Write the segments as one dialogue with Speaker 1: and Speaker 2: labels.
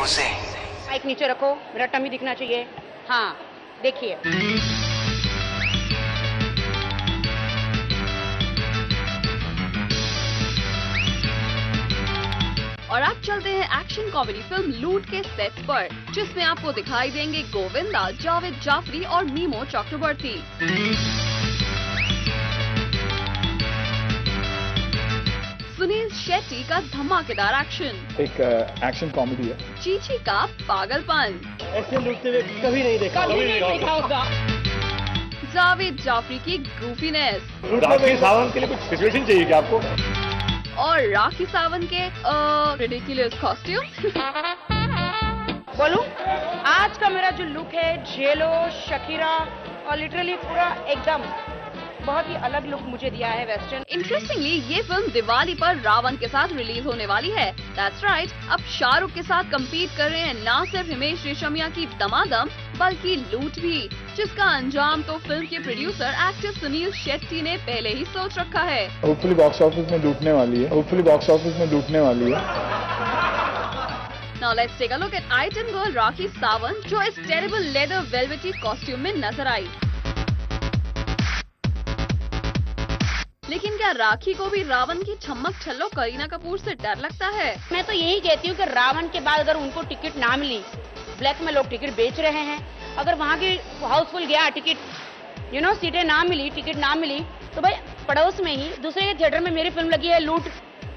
Speaker 1: Mic नीचे रखो, मेरा टमी दिखना चाहिए। हाँ देखिए।
Speaker 2: और अब चलते हैं एक्शन कॉमेडी फ़िल्म लूट के सेट पर, जिसमें आपको दिखाई देंगे गोविंदा, जावेद जाफरी और मीमो चक्रवर्ती। शेट्टी का धमाकेदार एक्शन
Speaker 3: एक एक्शन कॉमेडी है।
Speaker 2: चीची का पागलपन।
Speaker 4: ऐसे लूटते हुए कभी नहीं देखा।
Speaker 1: कभी नहीं देखा। होगा।
Speaker 2: जावेद जाफरी की ग्रूफीनेस
Speaker 3: राखी सावंत के लिए कुछ सिचुएशन चाहिए क्या आपको?
Speaker 2: और राखी सावंत के रिडिकुलस कॉस्ट्यूम
Speaker 1: बोलूँ? आज का मेरा जो लुक है जेलो शकीरा और लिटरली पूरा एकदम बहुत ही अलग लुक मुझे दिया है वेस्टर्न।
Speaker 2: इंटरेस्टिंगली ये फ़िल्म दिवाली पर रावण के साथ रिलीज़ होने वाली है। दैट्स राइट right, अब शाहरुख के साथ compete कर रहे हैं न सिर्फ़ हिमेश रेशमिया की दमादम बल्कि लूट भी जिसका अंजाम तो फ़िल्म के प्रोड्यूसर एक्टर सुनील शेट्टी ने पहले ही सोच रखा है।
Speaker 3: होपफुली बॉक्स ऑफ़िस में लूटने वाली है। होपफुली बॉक्स ऑफ़िस में लूटने वाली है।
Speaker 2: Now let's take a look at item girl Rakhi Sawant जो इस टेरिबल लेदर वेलवेटी कॉस्ट्यूम में नज़र आई। लेकिन क्या राखी को भी रावण की छमक छलो करीना कपूर से डर लगता है?
Speaker 1: मैं तो यही कहती हूँ कि रावण के बाद अगर उनको टिकट ना मिली, ब्लैक में लोग टिकट बेच रहे हैं, अगर वहाँ की हाउसफुल गया, टिकट यू नो सीटें ना मिली, टिकट ना मिली तो भाई पड़ोस में ही, दूसरे के थिएटर में मेरी फ़िल्म लगी है, लूट,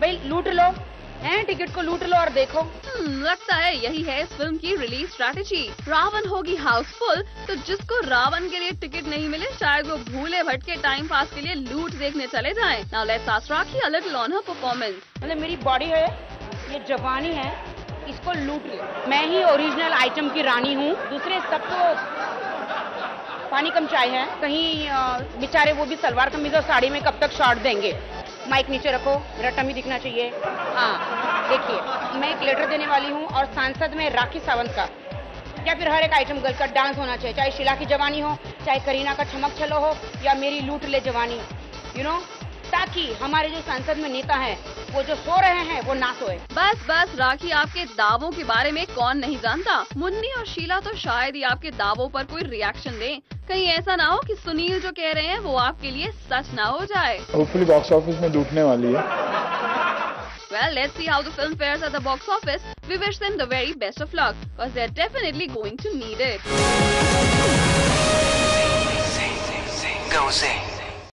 Speaker 1: भाई लूट लो। हैं टिकट को लूट लो और देखो।
Speaker 2: हम्म, लगता है यही है इस फ़िल्म की रिलीज़ स्ट्रैटेजी रावण होगी हाउसफुल तो जिसको रावण के लिए टिकट नहीं मिले शायद वो भूले भटके टाइम पास के लिए लूट देखने चले जाए। Ask Rakhi a little on
Speaker 1: मतलब मेरी बॉडी है ये जवानी है इसको लूट लो। मैं ही ओरिजिनल आइटम की रानी हूँ दूसरे सब तो पानी कम चाय है। कहीं बेचारे वो भी सलवार कमीज और साड़ी में कब तक शॉर्ट देंगे? माइक नीचे रखो, मेरा टमी दिखना चाहिए। हाँ देखिए, मैं एक लेटर देने वाली हूँ और सांसद में राखी सावंत का। या फिर हर एक आइटम गर्ल का डांस होना चाहिए, चाहे शिला की जवानी हो, चाहे करीना का छमक छलो हो, या मेरी लूट ले जवानी। यू नो ताकि हमारे जो सांसद में नेता हैं वो जो सो रहे हैं वो ना सोए
Speaker 2: बस बस राखी आपके दावों के बारे में कौन नहीं जानता मुन्नी और शीला तो शायद ही आपके दावों पर कोई रिएक्शन दें कहीं ऐसा ना हो कि सुनील जो कह रहे हैं वो आपके लिए सच ना हो जाए
Speaker 3: होपफुली बॉक्स ऑफ़िस में लूटने वाली है
Speaker 2: Well, let's see how the film fares at the box office. We wish them the very best of luck because they're definitely going to need it.
Speaker 5: Go Zing.